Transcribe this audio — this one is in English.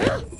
Huh?